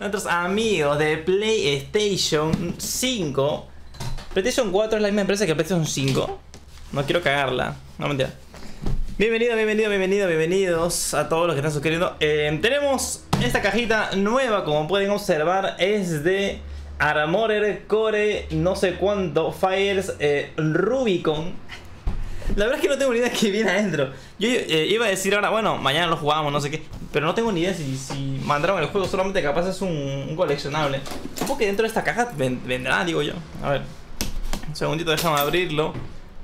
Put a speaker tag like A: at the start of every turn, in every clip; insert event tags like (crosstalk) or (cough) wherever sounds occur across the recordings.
A: nuestros amigos de PlayStation 5. PlayStation 4 es la misma empresa que PlayStation 5. No quiero cagarla. No mentira. Bienvenido, bienvenido, bienvenido, bienvenidos a todos los que están suscribiendo. Eh, tenemos esta cajita nueva, como pueden observar, es de Armored Core, no sé cuánto, Fires eh, Rubicon. La verdad es que no tengo ni idea de qué viene adentro. Yo eh, iba a decir ahora, bueno, mañana lo jugamos, no sé qué. Pero no tengo ni idea si, si mandaron el juego, solamente capaz es un, un coleccionable. Supongo que dentro de esta caja vendrá, digo yo. A ver, un segundito, déjame abrirlo.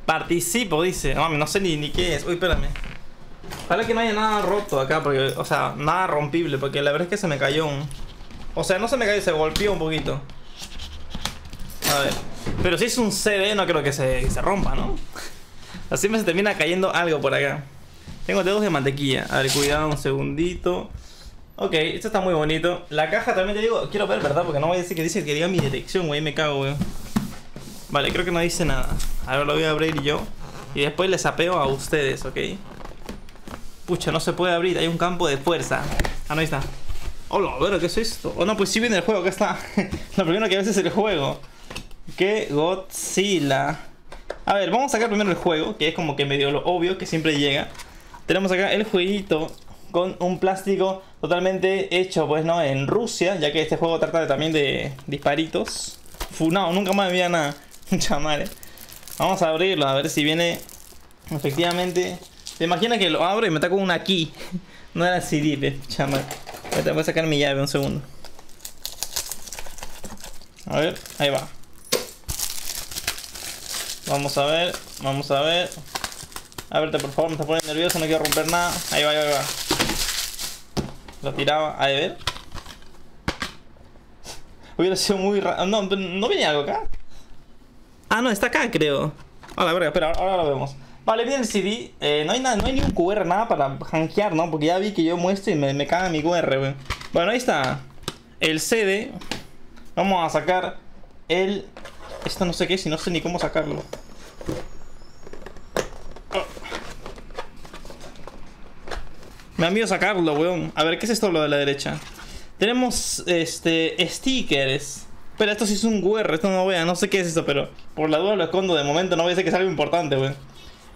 A: Participo, dice. No, no sé ni, ni qué es. Uy, espérame. Ojalá que no haya nada roto acá, porque, o sea, nada rompible, porque la verdad es que se me cayó un... O sea, no se me cayó, se golpeó un poquito. A ver. Pero si es un CD, no creo que se, se rompa, ¿no? Así me se termina cayendo algo por acá. Tengo dedos de mantequilla. A ver, cuidado un segundito. Ok, esto está muy bonito. La caja también te digo, quiero ver, ¿verdad? Porque no voy a decir que dice que diga mi dirección, güey. Me cago, güey. Vale, creo que no dice nada. Ahora lo voy a abrir yo. Y después les apeo a ustedes, ¿ok? Pucha, no se puede abrir. Hay un campo de fuerza. Ah, no, ahí está. Hola, a ver, ¿qué es esto? Oh, no, pues sí viene el juego. Acá está. (laughs) lo primero que ves es el juego. Que Godzilla. A ver, vamos a sacar primero el juego, que es como que medio lo obvio, que siempre llega. Tenemos acá el jueguito con un plástico totalmente hecho, pues, ¿no? En Rusia, ya que este juego trata también de disparitos. Funao, nunca más había nada. (laughs) Chamare. Vamos a abrirlo, a ver si viene efectivamente... ¿Te imaginas que lo abro y me taco una key? (laughs) No era CD, chamar. Voy a sacar mi llave un segundo. A ver, ahí va. Vamos a ver, vamos a ver. Ábrete por favor, me está poniendo nervioso, no quiero romper nada. Ahí va, ahí va, ahí va. Lo tiraba, a ver. Hubiera sido muy raro. No, no viene algo acá. Ah, no, está acá, creo. Hola, verga, espera, ahora lo vemos. Vale, viene el CD. Eh, no hay nada, no hay ni un QR, nada para hankear, ¿no? Porque ya vi que yo muestro y me, me caga mi QR, güey. Bueno, ahí está. El CD. Vamos a sacar el. Esto no sé qué, si no sé ni cómo sacarlo. Me ha miedo sacarlo, weón. A ver, ¿qué es esto lo de la derecha? Tenemos, este, stickers. Pero esto sí es un QR, esto no voy a, no sé qué es esto, pero por la duda lo escondo de momento, no voy a decir que es algo importante, weón.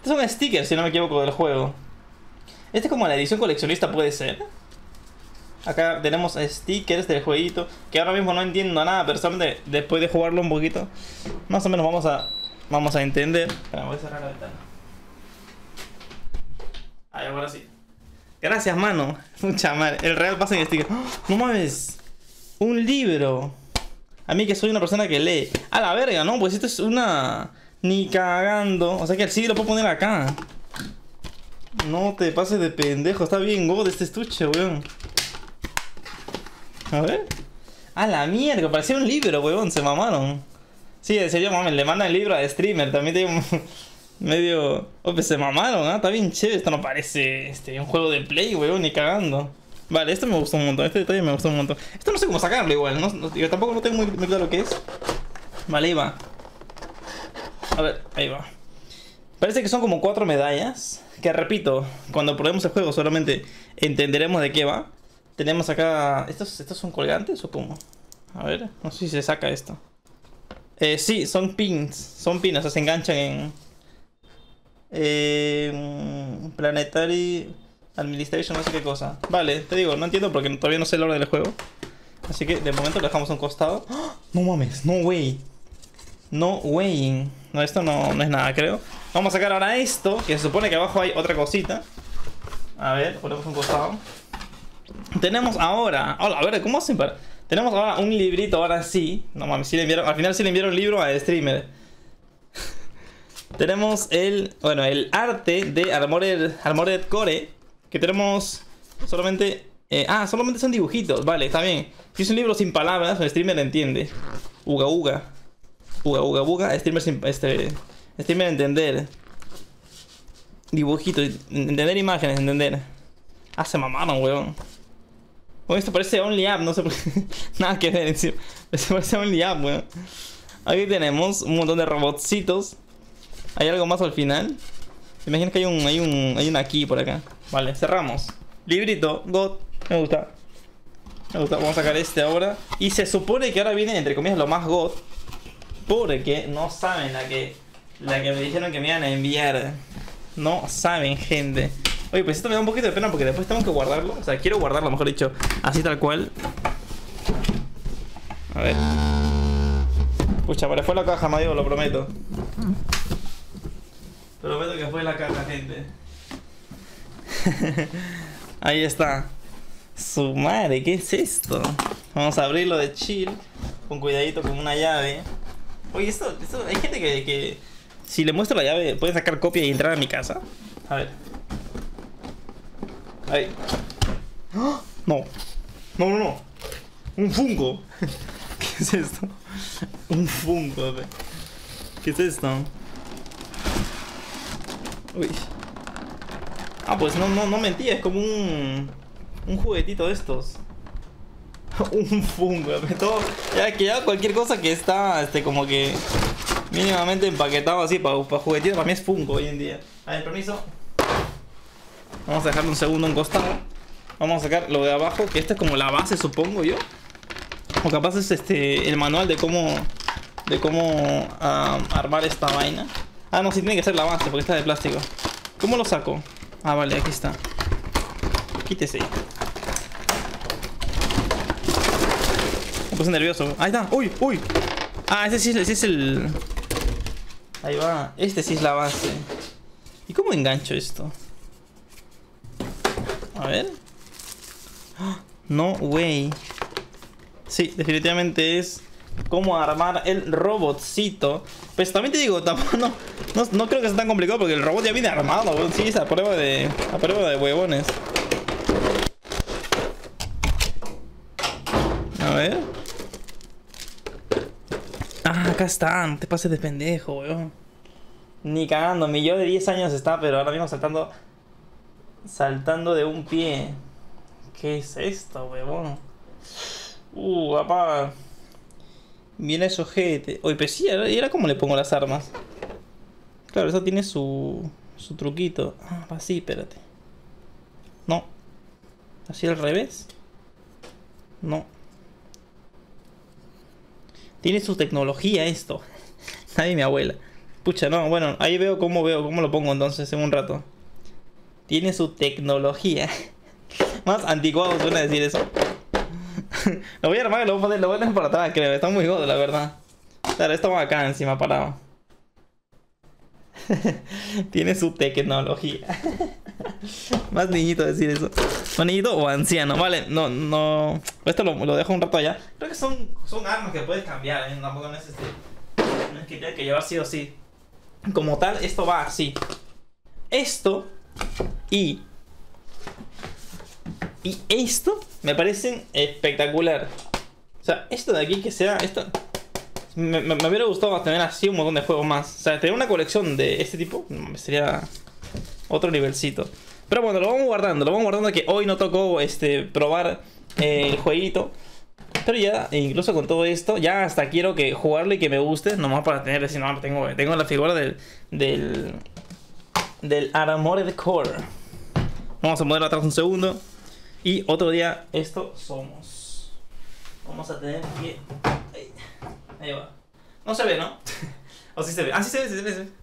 A: Estos son stickers, si no me equivoco, del juego. Este como la edición coleccionista puede ser. Acá tenemos stickers del jueguito, que ahora mismo no entiendo nada, pero solamente después de jugarlo un poquito, más o menos vamos a, vamos a entender. Voy a cerrar la ventana. Ahí, ahora sí. Gracias, mano. (laughs) Mucha madre. El real pasa en sticker. ¡Oh! No mames. Un libro. A mí que soy una persona que lee. A la verga, ¿no? Pues esto es una... Ni cagando. O sea que el sí lo puedo poner acá. No te pases de pendejo. Está bien god este estuche, weón. A ver. A la mierda. Parecía un libro, weón. Se mamaron. Sí, en serio, mames. Le mandan el libro a streamer. También tengo (laughs) medio... Oh, pues se mamaron, ¿ah? Está bien chévere. Esto no parece este, un juego de play, weón. Ni cagando. Vale, esto me gustó un montón. Este detalle me gustó un montón. Esto no sé cómo sacarlo igual. No, yo tampoco no tengo muy, muy claro qué es. Vale, ahí va. A ver, ahí va. Parece que son como cuatro medallas. Que repito, cuando probemos el juego solamente entenderemos de qué va. Tenemos acá... ¿Estos, ¿Estos son colgantes o cómo? A ver, no sé si se saca esto. Eh, sí, son pins. Son pins, o sea, se enganchan en... Eh, planetary Administration, no sé qué cosa. Vale, te digo, no entiendo porque todavía no sé el orden del juego. Así que de momento lo dejamos a un costado. ¡Oh! No mames, no way. No way. No, esto no, no es nada, creo. Vamos a sacar ahora esto, que se supone que abajo hay otra cosita. A ver, ponemos un costado. Tenemos ahora... Hola, a ver, ¿cómo hacen para...? Tenemos ahora un librito, ahora sí. No mames, sí le enviaron... Al final sí le enviaron un libro a streamer. (laughs) tenemos el... Bueno, el arte de Armored, Armored Core. Que tenemos solamente... Eh, ah, solamente son dibujitos. Vale, está bien. Si es un libro sin palabras, el streamer entiende. Uga, uga. Uga, uga, uga. Streamer sin... Este... Streamer entender. Dibujitos. Entender imágenes, entender. Ah, se mamaron, weón. Bueno, esto parece Only App, no sé por qué. (laughs) Nada que ver, encima. Esto parece Only App, weón. Aquí tenemos un montón de robotcitos. ¿Hay algo más al final? Imagina que hay un, hay un, hay una aquí por acá. Vale, cerramos. Librito, God, me gusta. Vamos a sacar este ahora. Y se supone que ahora viene, entre comillas, lo más god. Porque no saben la que, la que me dijeron que me iban a enviar. No saben, gente. Oye, pues esto me da un poquito de pena porque después tengo que guardarlo. O sea, quiero guardarlo, mejor dicho, así tal cual. A ver. Pucha, pero fue la caja, Mario, lo prometo. Prometo que fue la caja, gente. (laughs) Ahí está. Su madre, ¿qué es esto? Vamos a abrirlo de chill. Con cuidadito, con una llave. Oye, esto, esto hay gente que, que si le muestro la llave puede sacar copia y entrar a mi casa. A ver. Ahí. ¡Ah! No. No, no, no. Un fungo. (laughs) ¿Qué es esto? Un fungo. ¿Qué es esto? Uy. Ah, pues no, no, no mentí, es como un. Un juguetito de estos. (laughs) un fungo, todo. Ya que ya cualquier cosa que está este como que mínimamente empaquetado así para, para juguetito, para mí es fungo hoy en día. A ver, permiso. Vamos a dejarlo un segundo en costado. Vamos a sacar lo de abajo, que esta es como la base, supongo yo. O capaz es este el manual de cómo de cómo armar esta vaina. Ah, no, sí tiene que ser la base porque está de plástico. ¿Cómo lo saco? Ah, vale, aquí está. Quítese. Me puse nervioso. Ahí está. Uy, uy. Ah, este sí, sí es el... Ahí va. Este sí es la base. ¿Y cómo engancho esto? A ver. No way. Sí, definitivamente es cómo armar el robotcito. Pues también te digo, tampoco no, creo que sea tan complicado porque el robot ya viene armado. Sí, es a prueba de, a prueba de huevones. A ver. Ah, acá está. No te pases de pendejo, weón. Ni cagando. Mi yo de 10 años está, pero ahora mismo saltando Saltando de un pie. ¿Qué es esto, huevón? Uh, papá. Viene ese ojete. Oye, pero sí, ¿y ahora cómo le pongo las armas? Claro, eso tiene su, su truquito. Ah, así, espérate. No. ¿Así al revés? No. Tiene su tecnología esto. (laughs) Nadie mi abuela. Pucha, no, bueno, ahí veo cómo veo, cómo lo pongo entonces en un rato tiene su tecnología. (laughs) Más anticuado suena decir eso. (laughs) lo voy a armar y lo voy a poner, lo voy a poner para atrás, creo. Está muy godo, la verdad. Claro, esto va acá encima parado. (laughs) tiene su tecnología. Más niñito decir eso. ¿O niñito o anciano? Vale, no, no. Esto lo, lo, dejo un rato allá. Creo que son, son armas que puedes cambiar, ¿eh? Tampoco no es este. No es que tiene que llevar sí o sí. Como tal, esto va así. Esto y, y esto me parece espectacular. O sea, esto de aquí que sea, esto... Me, hubiera gustado tener así un montón de juegos más. O sea, tener una colección de este tipo sería otro nivelcito. Pero bueno, lo vamos guardando, lo vamos guardando que hoy no tocó este, probar eh, el jueguito. Pero ya, incluso con todo esto, ya hasta quiero que jugarlo y que me guste, nomás para tener, si no, tengo, tengo la figura del, del, del Armored Core. Vamos a ponerlo atrás un segundo. Y otro día, esto somos. Vamos a tener que. Ahí, va. No se ve, ¿no? (laughs) o sí se ve. Ah, sí se ve, sí se ve.